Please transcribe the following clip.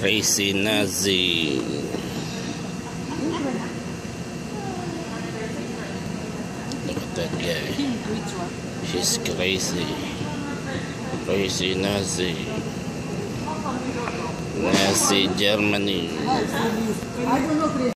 Crazy Nazi. Look at that guy. He's crazy. Crazy Nazi. Nazi Germany.